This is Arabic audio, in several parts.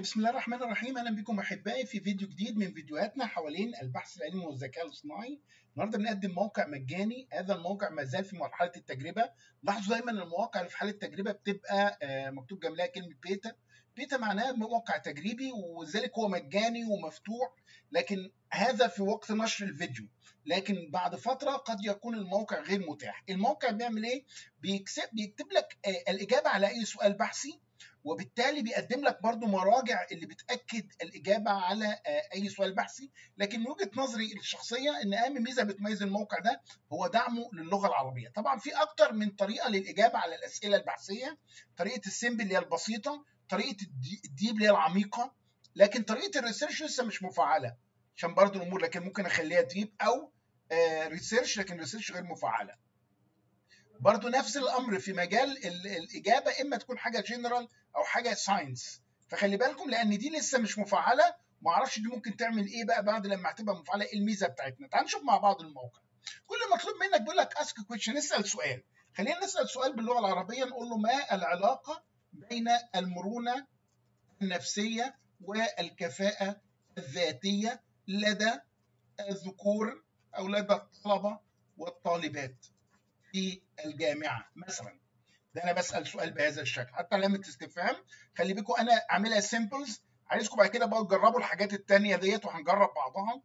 بسم الله الرحمن الرحيم. أهلا بكم أحبائي في فيديو جديد من فيديوهاتنا حوالين البحث العلمي والذكاء الاصطناعي. النهارده بنقدم موقع مجاني. هذا الموقع ما زال في مرحلة التجربة. لاحظوا دايما المواقع اللي في حالة التجربة بتبقى مكتوب جنبها كلمة بيتا بيتا معناها موقع تجريبي ولذلك هو مجاني ومفتوح لكن هذا في وقت نشر الفيديو. لكن بعد فترة قد يكون الموقع غير متاح. الموقع بيعمل إيه؟ بيكتب لك الإجابة على أي سؤال بحثي. وبالتالي بيقدم لك برضو مراجع اللي بتأكد الإجابة على أي سؤال بحثي. لكن من وجهة نظري الشخصية إن أهم ميزة بتميز الموقع ده هو دعمه للغة العربية. طبعا في أكتر من طريقة للإجابة على الأسئلة البحثية. طريقة ال simple اللي هي البسيطة طريقة ال deep اللي هي العميقة. لكن طريقة ال research لسه مش مفعلة عشان برضو الأمور لكن ممكن أخليها deep أو research لكن research غير مفعلة. برضو نفس الأمر في مجال الإجابة إما تكون حاجة جنرال أو حاجة science فخلي بالكم لأن دي لسه مش مفعلة ما أعرفش دي ممكن تعمل إيه بقى بعد لما هتبقى مفعلة إيه الميزة بتاعتنا. تعال نشوف مع بعض الموقع. كل مطلوب منك بيقول لك ask question اسأل سؤال. خلينا نسأل سؤال باللغة العربية نقول له ما العلاقة بين المرونة النفسية والكفاءة الذاتية لدى الذكور أو لدى الطلبة والطالبات؟ في الجامعة مثلا. ده أنا بسأل سؤال بهذا الشكل. حتى علامة استفهام خلي بالكم أنا عاملها simples عايزكم بعد كده بقى تجربوا الحاجات التانية ديت وهنجرب بعضها.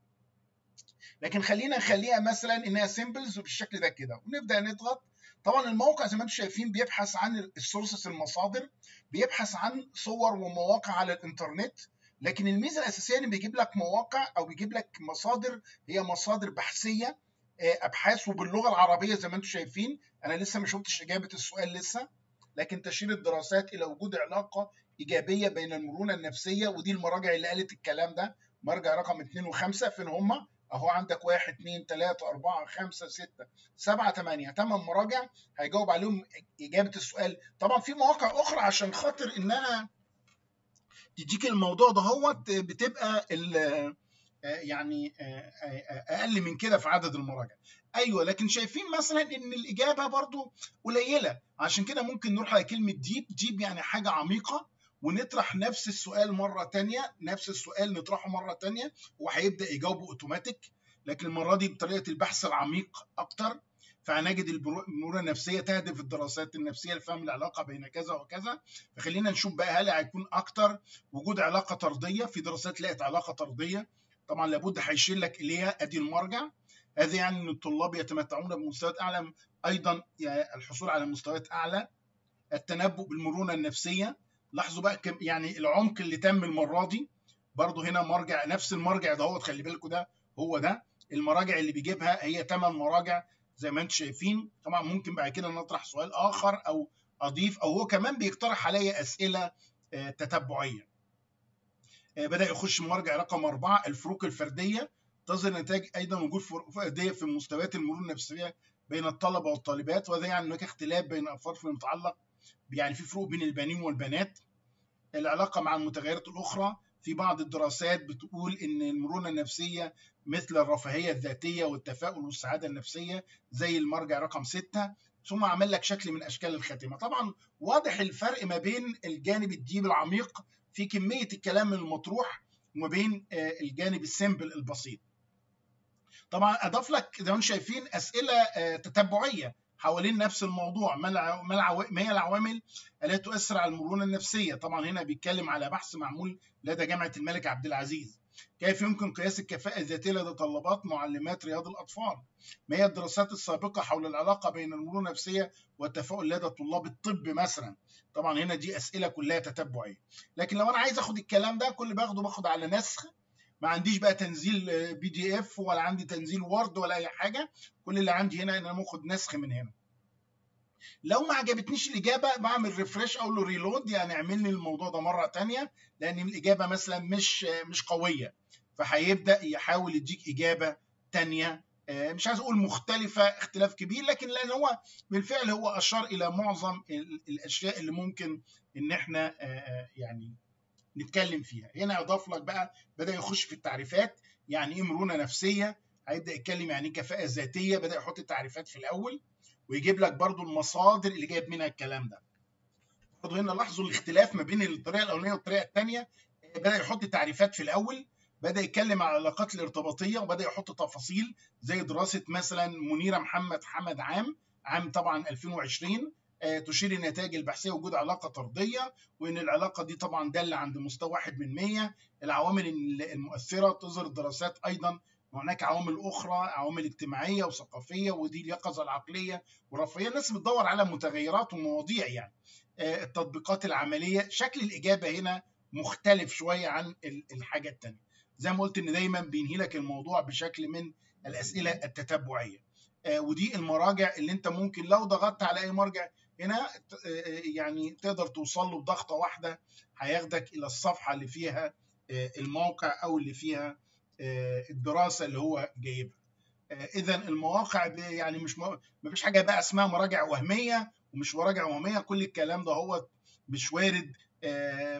لكن خلينا نخليها مثلا إنها simples بالشكل ده كده. ونبدأ نضغط. طبعا الموقع زي ما أنتم شايفين بيبحث عن ال sources المصادر. بيبحث عن صور ومواقع على الإنترنت. لكن الميزة الأساسية إن بيجيب لك مواقع أو بيجيب لك مصادر هي مصادر بحثية. أبحاث وباللغة العربية زي ما أنتم شايفين. أنا لسه ما شفتش إجابة السؤال لسه لكن تشير الدراسات إلى وجود علاقة إيجابية بين المرونة النفسية ودي المراجع اللي قالت الكلام ده. مرجع رقم 2 و5 فين هم؟ أهو عندك 1 2 3 4 5 6 7 8 8 مراجع هيجاوب عليهم إجابة السؤال. طبعا في مواقع أخرى عشان خاطر انها تديك الموضوع ده هو بتبقى يعني أقل من كده في عدد المراجع أيوه لكن شايفين مثلا إن الإجابة برضو قليلة. عشان كده ممكن نروح على كلمة deep deep يعني حاجة عميقة ونطرح نفس السؤال مرة تانية نفس السؤال نطرحه مرة تانية وهيبدأ يجاوبه أوتوماتيك. لكن المرة دي بطريقة البحث العميق أكتر. فهنجد المرونه النفسية تهدف الدراسات النفسية لفهم العلاقة بين كذا وكذا. فخلينا نشوف بقى هل هيكون أكتر وجود علاقة طردية. في دراسات لقت علاقة طردية. طبعا لابد هيشير لك إليها. أدي المرجع. هذا يعني إن الطلاب يتمتعون بمستويات أعلى. أيضا الحصول على مستويات أعلى. التنبؤ بالمرونة النفسية. لاحظوا بقى يعني العمق اللي تم المرة دي. برضو هنا مرجع نفس المرجع دهوت خلي بالكم ده هو ده. المراجع اللي بيجيبها هي ثمان مراجع زي ما أنتم شايفين. طبعا ممكن بعد كده نطرح سؤال آخر أو أضيف أو هو كمان بيقترح عليا أسئلة تتبعية. بدأ يخش مرجع رقم أربعة الفروق الفردية. تظهر نتائج أيضا وجود فروق فردية في مستويات المرونه النفسية بين الطلبة والطالبات وده يعني هناك اختلاف بين الافراد فيما يتعلق يعني في فروق بين البنين والبنات. العلاقة مع المتغيرات الأخرى في بعض الدراسات بتقول إن المرونة النفسية مثل الرفاهية الذاتية والتفاؤل والسعادة النفسية زي المرجع رقم ستة. ثم عمل لك شكل من أشكال الخاتمة. طبعا واضح الفرق ما بين الجانب ال deep العميق في كمية الكلام المطروح وما بين الجانب ال simple البسيط. طبعا أضاف لك زي ما أنتم شايفين أسئلة تتبعية حوالين نفس الموضوع. ما هي العوامل؟ التي تؤثر على المرونة النفسية. طبعا هنا بيتكلم على بحث معمول لدى جامعة الملك عبد العزيز. كيف يمكن قياس الكفاءة الذاتية لدى طلبات معلمات رياض الأطفال؟ ما هي الدراسات السابقة حول العلاقة بين المرونة النفسية والتفاؤل لدى طلاب الطب مثلا؟ طبعا هنا دي أسئلة كلها تتبعية. لكن لو أنا عايز آخد الكلام ده كل باخده باخد على نسخ ما عنديش بقى تنزيل PDF ولا عندي تنزيل Word ولا أي حاجة كل اللي عندي هنا إن أنا باخد نسخ من هنا لو ما عجبتنيش الإجابة بعمل ريفرش أقول له ريلود يعني اعمل لي الموضوع ده مرة ثانية لأن الإجابة مثلا مش مش قوية. فهيبدأ يحاول يديك إجابة ثانية مش عايز أقول مختلفة اختلاف كبير لكن لأن هو بالفعل هو أشار إلى معظم الأشياء اللي ممكن إن إحنا يعني نتكلم فيها. هنا أضاف لك بقى بدأ يخش في التعريفات. يعني إيه مرونة نفسية؟ هيبدأ يتكلم يعني إيه كفاءة ذاتية. بدأ يحط التعريفات في الأول. ويجيب لك برضو المصادر اللي جايب منها الكلام ده. برضو هنا لاحظوا الاختلاف ما بين الطريقة الأولانية والطريقة الثانية بدأ يحط تعريفات في الأول بدأ يتكلم عن العلاقات الارتباطية وبدأ يحط تفاصيل زي دراسة مثلا منيرة محمد حمد عام عام طبعا 2020 تشير النتائج البحثية وجود علاقة طردية وإن العلاقة دي طبعا دالة عند مستوى 1 من 100 العوامل المؤثرة تظهر الدراسات أيضا وهناك عوامل أخرى عوامل اجتماعية وثقافية ودي اليقظة العقلية والرفاهية. الناس بتدور على متغيرات ومواضيع يعني. التطبيقات العملية شكل الإجابة هنا مختلف شوية عن الحاجة الثانية زي ما قلت إن دايما بينهي لك الموضوع بشكل من الأسئلة التتبعية. ودي المراجع اللي أنت ممكن لو ضغطت على أي مرجع هنا يعني تقدر توصل له بضغطة واحدة هياخدك إلى الصفحة اللي فيها الموقع أو اللي فيها الدراسة اللي هو جايبها. إذا المواقع يعني مش ما فيش حاجة بقى اسمها مراجع وهمية ومش مراجع وهمية كل الكلام ده هو مش وارد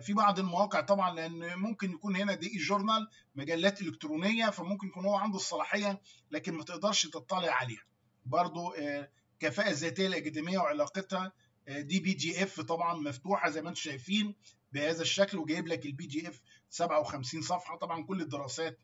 في بعض المواقع طبعا لأن ممكن يكون هنا دي جورنال مجلات إلكترونية فممكن يكون هو عنده الصلاحية لكن ما تقدرش تطلع عليها. برضو كفاءة الذاتيه الاكاديميه وعلاقتها دي PDF طبعا مفتوحة زي ما أنتم شايفين بهذا الشكل وجايب لك ال PDF 57 صفحة. طبعا كل الدراسات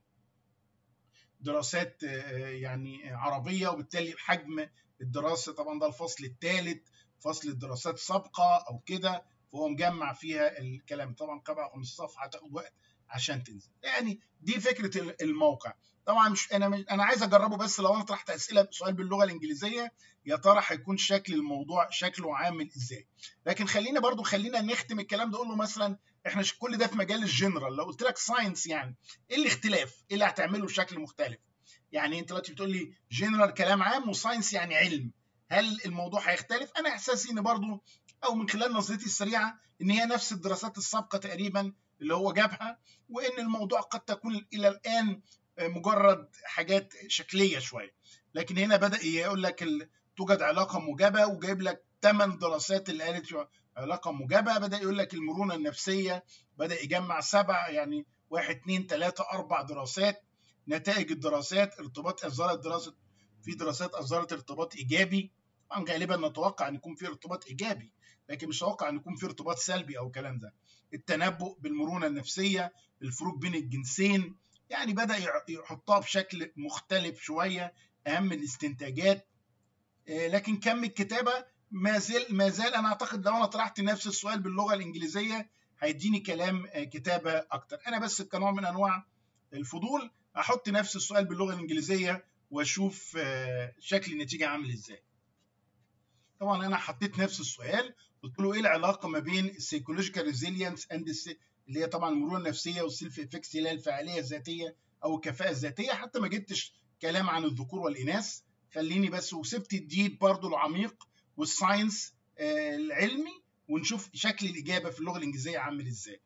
دراسات يعني عربية وبالتالي حجم الدراسة. طبعا ده الفصل الثالث فصل الدراسات السابقه أو كده فهو مجمع فيها الكلام. طبعا 57 صفحة هتاخد وقت عشان تنزل. يعني دي فكرة الموقع. طبعا مش أنا أنا عايز أجربه بس لو أنا طرحت أسئلة سؤال باللغة الإنجليزية يا ترى هيكون شكل الموضوع شكله عامل إزاي؟ لكن خلينا برضو خلينا نختم الكلام ده أقول له مثلا إحنا كل ده في مجال الجنرال. لو قلت لك science يعني إيه الاختلاف؟ إيه اللي هتعمله بشكل مختلف؟ يعني أنت دلوقتي بتقول لي جنرال كلام عام و science يعني علم. هل الموضوع هيختلف؟ أنا إحساسي إن برضو أو من خلال نظرتي السريعة إن هي نفس الدراسات السابقة تقريبا اللي هو جابها وإن الموضوع قد تكون إلى الآن مجرد حاجات شكلية شوية. لكن هنا بدأ يقول لك توجد علاقة موجبه وجايب لك ثمان دراسات اللي قالت علاقة موجبه بدأ يقول لك المرونة النفسية بدأ يجمع سبع يعني واحد اثنين ثلاثة أربع دراسات نتائج الدراسات ارتباط اصدارت دراسة في دراسات أصدرت ارتباط إيجابي. طبعا غالبا نتوقع إن يكون في ارتباط إيجابي لكن مش متوقع إن يكون في ارتباط سلبي أو الكلام ده. التنبؤ بالمرونة النفسية الفروق بين الجنسين يعني بدأ يحطها بشكل مختلف شوية أهم الاستنتاجات. لكن كم الكتابة؟ ما زال ما زال أنا أعتقد لو أنا طرحت نفس السؤال باللغة الإنجليزية هيديني كلام كتابة أكتر. أنا بس كنوع من أنواع الفضول أحط نفس السؤال باللغة الإنجليزية وأشوف شكل النتيجة عامل إزاي. طبعا أنا حطيت نفس السؤال قلت له إيه العلاقة ما بين ال psychological resilience and اللي هي طبعا المرونة النفسية وال self efficacy اللي هي الفاعليه الذاتية أو الكفاءة الذاتية حتى ما جبتش كلام عن الذكور والإناث. خليني بس وسبت ال deep برضو العميق وال science آه العلمي ونشوف شكل الإجابة في اللغة الإنجليزية عامل إزاي.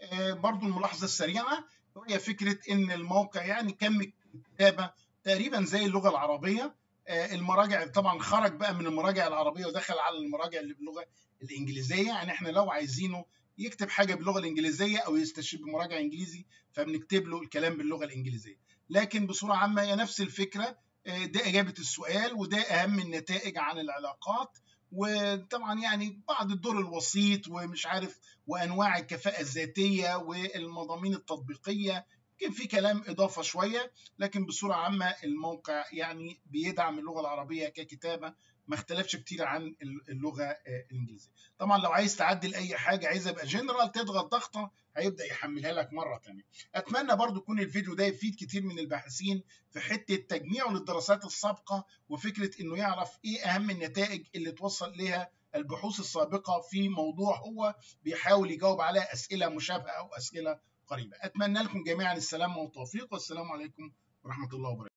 آه برضو الملاحظة السريعة هي فكرة إن الموقع يعني كم الكتابه تقريبا زي اللغة العربية. المراجع طبعا خرج بقى من المراجع العربية ودخل على المراجع اللي باللغة الإنجليزية. يعني إحنا لو عايزينه يكتب حاجة باللغة الإنجليزية أو يستشير بمراجع إنجليزي فبنكتب له الكلام باللغة الإنجليزية. لكن بصورة عامة هي نفس الفكرة ده إجابة السؤال وده أهم النتائج عن العلاقات. وطبعا يعني بعض الدور الوسيط ومش عارف وأنواع الكفاءة الذاتية والمضامين التطبيقية. يمكن في كلام إضافة شوية لكن بصورة عامة الموقع يعني بيدعم اللغة العربية ككتابة ما اختلفش كتير عن اللغة الإنجليزية. طبعا لو عايز تعدل أي حاجة عايز ابقى جنرال تضغط ضغطة هيبدأ يحملها لك مرة ثانية أتمنى برضو يكون الفيديو ده يفيد كتير من الباحثين في حتة تجميعه للدراسات السابقة وفكرة إنه يعرف إيه أهم النتائج اللي توصل لها البحوث السابقة في موضوع هو بيحاول يجاوب على أسئلة مشابهة أو أسئلة قريبة. أتمنى لكم جميعا السلامة والتوفيق والسلام عليكم ورحمة الله وبركاته.